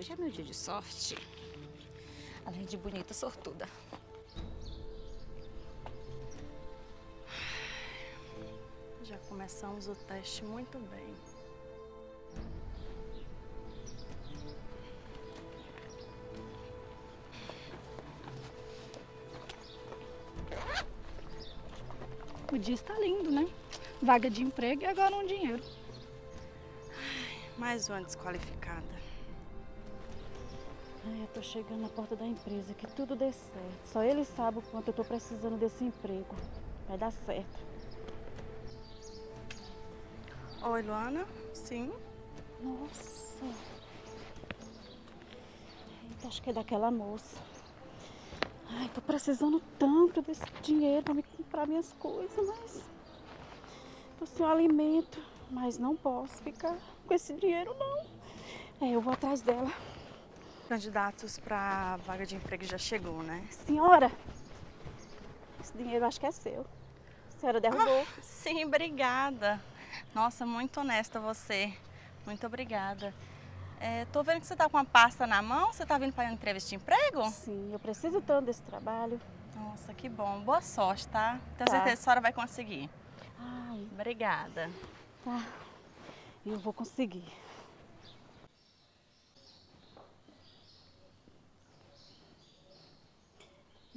hoje é meu dia de sorte. Além de bonita, sortuda. Já começamos o teste muito bem. O dia está lindo, né? Vaga de emprego e agora um dinheiro. Mais uma desqualificada. Ai, eu tô chegando na porta da empresa, que tudo dê certo. Só ele sabe o quanto eu tô precisando desse emprego. Vai dar certo. Oi, Luana? Sim? Nossa. Eita, acho que é daquela moça. Ai, tô precisando tanto desse dinheiro pra me comprar minhas coisas, mas. Tô sem alimento. Mas não posso ficar com esse dinheiro, não. É, eu vou atrás dela. Candidatos para vaga de emprego já chegou, né? Senhora, esse dinheiro acho que é seu. A senhora derrubou. Ah, sim, obrigada. Nossa, muito honesta você. Muito obrigada. É, tô vendo que você tá com uma pasta na mão. Você tá vindo para entrevista de emprego? Sim, eu preciso tanto desse trabalho. Nossa, que bom. Boa sorte, tá? Tenho Tá. certeza que a senhora vai conseguir. Ai, Obrigada. tá. Eu vou conseguir.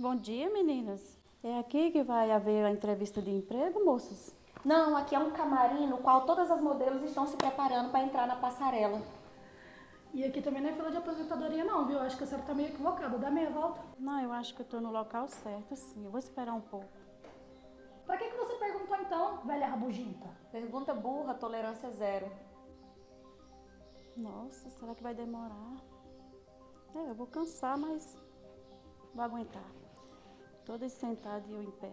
Bom dia, meninas. É aqui que vai haver a entrevista de emprego, moças? Não, aqui é um camarim no qual todas as modelos estão se preparando para entrar na passarela. E aqui também não é fila de aposentadoria não, viu? Acho que a senhora tá meio equivocada. Dá meia volta. Não, eu acho que eu tô no local certo, sim. Eu vou esperar um pouco. Pra que, que você perguntou então, velha rabugenta? Pergunta burra, tolerância zero. Nossa, será que vai demorar? É, eu vou cansar, mas vou aguentar. Todas sentadas e eu em pé.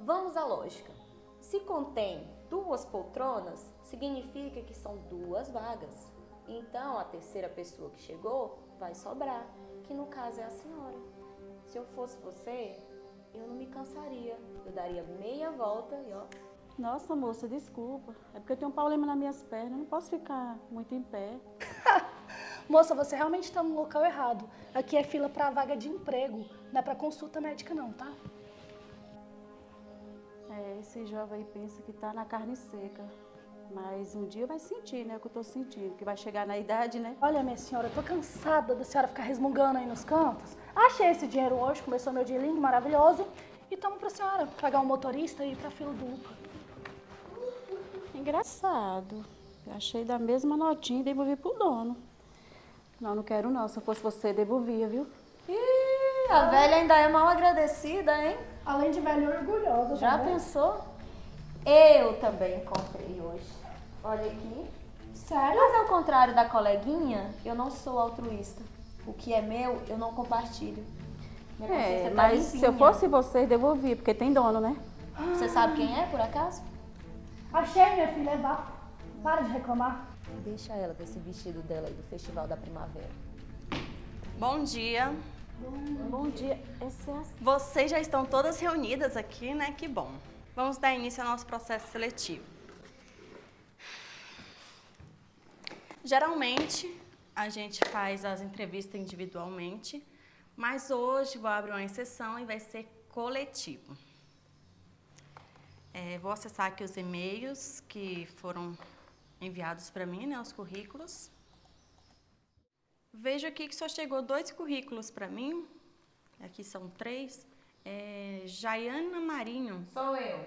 Vamos à lógica. Se contém duas poltronas, significa que são duas vagas. Então a terceira pessoa que chegou vai sobrar, que no caso é a senhora. Se eu fosse você, eu não me cansaria. Eu daria meia volta e ó. Nossa, moça, desculpa. É porque eu tenho um problema nas minhas pernas. Eu não posso ficar muito em pé. Moça, você realmente está no local errado. Aqui é fila para vaga de emprego, não é para consulta médica não, tá? É, esse jovem aí pensa que tá na carne seca. Mas um dia vai sentir, né? O que eu tô sentindo. Que vai chegar na idade, né? Olha, minha senhora, eu tô cansada da senhora ficar resmungando aí nos cantos. Achei esse dinheiro hoje, começou meu dia lindo, maravilhoso. E tamo pra senhora pagar um motorista e ir pra fila do UPA. Engraçado. Achei da mesma notinha e devolvi pro dono. Não, não quero não. Se eu fosse você, devolvia, viu? Ih, a velha ainda é mal agradecida, hein? Além de velha orgulhosa. Já também. pensou? Eu também comprei hoje. Olha aqui. Sério? Mas ao contrário da coleguinha, eu não sou altruísta. O que é meu, eu não compartilho. Minha É, tá mas se eu limpinha. fosse você, devolvia, porque tem dono, né? Você sabe quem é, por acaso? Achei, minha filha, é vapo. Para de reclamar. Deixa ela com esse vestido dela aí do Festival da Primavera. Bom dia. Bom dia. Essa é. Vocês já estão todas reunidas aqui, né? Que bom. Vamos dar início ao nosso processo seletivo. Geralmente, a gente faz as entrevistas individualmente, mas hoje vou abrir uma exceção e vai ser coletivo. É, vou acessar aqui os e-mails que foram enviados para mim, né, os currículos. Vejo aqui que só chegou dois currículos para mim. Aqui são três. É, Jaiana Marinho, Sou eu.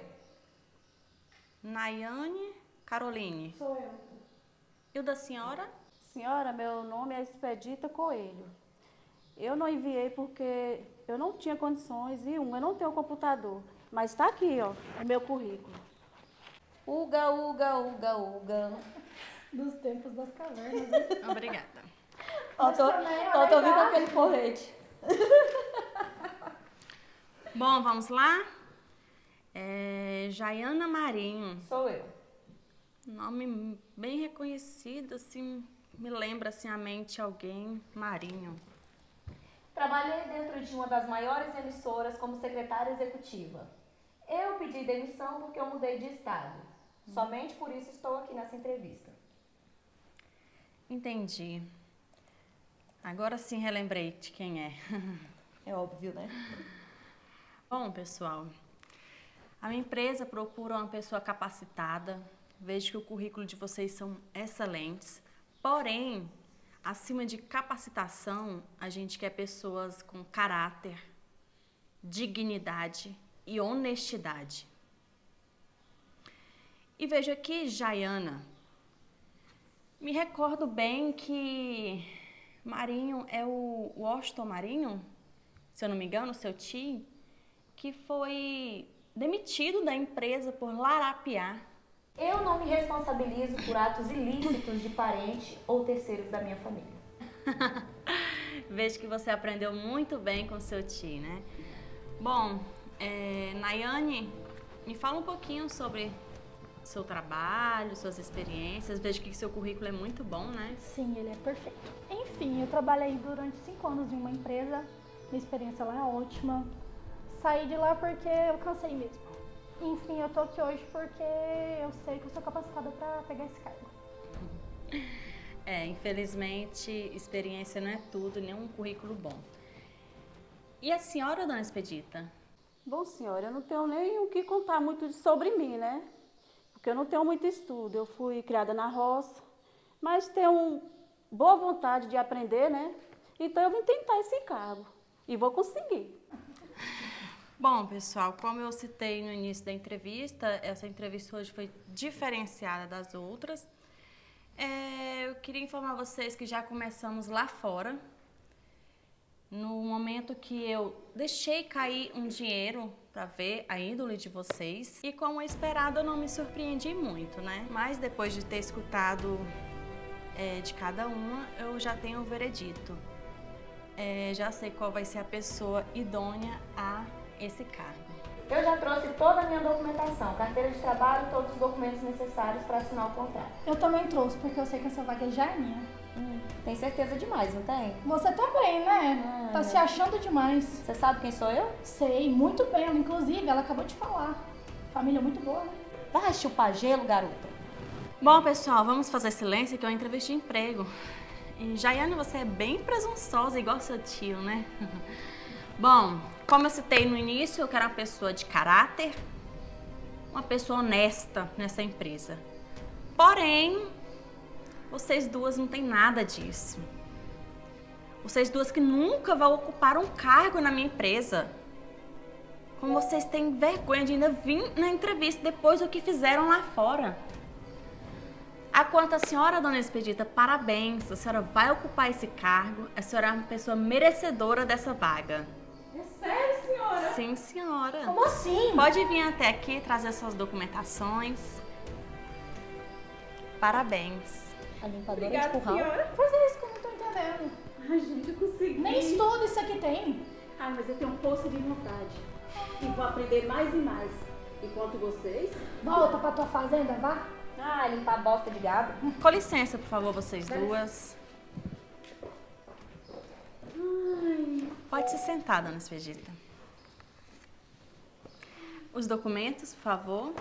Nayane Caroline. Sou eu. E o da senhora? Senhora, meu nome é Expedita Coelho. Eu não enviei porque eu não tinha condições e um, eu não tenho computador. Mas está aqui, ó, o meu currículo. Uga, uga, uga, uga. Dos tempos das cavernas. hein? Obrigada. Faltou, vir com olha, aquele porrete. Bom, vamos lá? É, Jaiana Marinho. Sou eu. Nome bem reconhecido, assim, me lembra assim a mente alguém. Marinho. Trabalhei dentro de uma das maiores emissoras como secretária executiva. Eu pedi demissão porque eu mudei de estado. Somente por isso estou aqui nessa entrevista. Entendi. Agora sim relembrei de quem é. É óbvio, né? Bom, pessoal, a minha empresa procura uma pessoa capacitada. Vejo que o currículo de vocês são excelentes. Porém, acima de capacitação, a gente quer pessoas com caráter, dignidade e honestidade. E vejo aqui Jaiana. Me recordo bem que Marinho é o Washington Marinho, se eu não me engano, seu tio, que foi demitido da empresa por larapiar. Eu não me responsabilizo por atos ilícitos de parente ou terceiros da minha família. Vejo que você aprendeu muito bem com seu tio, né? Bom, é, Nayane, me fala um pouquinho sobre seu trabalho, suas experiências. Vejo que seu currículo é muito bom, né? Sim, ele é perfeito. Enfim, eu trabalhei durante cinco anos em uma empresa. Minha experiência lá é ótima. Saí de lá porque eu cansei mesmo. Enfim, eu tô aqui hoje porque eu sei que eu sou capacitada para pegar esse cargo. É, infelizmente, experiência não é tudo, nem um currículo bom. E a senhora, dona Expedita? Bom, senhora, eu não tenho nem o que contar muito sobre mim, né? Porque eu não tenho muito estudo. Eu fui criada na roça, mas tenho boa vontade de aprender, né? Então eu vim tentar esse cargo e vou conseguir. Bom, pessoal, como eu citei no início da entrevista, essa entrevista hoje foi diferenciada das outras. É, eu queria informar vocês que já começamos lá fora. No momento que eu deixei cair um dinheiro para ver a índole de vocês. E como esperado, eu não me surpreendi muito, né? Mas depois de ter escutado é, de cada uma, eu já tenho o veredito. É, já sei qual vai ser a pessoa idônea a esse cargo. Eu já trouxe toda a minha documentação, carteira de trabalho e todos os documentos necessários para assinar o contrato. Eu também trouxe, porque eu sei que essa vaga já é minha. Tem certeza demais, não tem? Você também, né? Tá se achando demais. Você sabe quem sou eu? Sei, muito bem. Ela, inclusive, ela acabou de falar. Família muito boa, né? Vai chupar gelo, garota. Bom, pessoal, vamos fazer silêncio que é uma entrevista de emprego. E Jaiane, você é bem presunçosa, igual seu tio, né? Bom, como eu citei no início, eu quero uma pessoa de caráter, uma pessoa honesta nessa empresa. Porém, vocês duas não têm nada disso. Vocês duas que nunca vão ocupar um cargo na minha empresa. Como vocês têm vergonha de ainda vir na entrevista depois do que fizeram lá fora. A quanto a senhora, dona Expedita, parabéns. A senhora vai ocupar esse cargo. A senhora é uma pessoa merecedora dessa vaga. É sério, senhora? Sim, senhora. Como assim? Pode vir até aqui trazer suas documentações. Parabéns. A limpadora Obrigada, de curral. senhora. Pois é isso que eu não tô entendendo. Ai, gente, eu consegui. Nem estudo isso aqui tem. Ai, mas eu tenho força de vontade. E vou aprender mais e mais. Enquanto vocês... Volta pra tua fazenda, vá. Ah, limpar bosta de gado. Com licença, por favor, vocês duas. Pode se sentar, dona Expedita. Os documentos, por favor.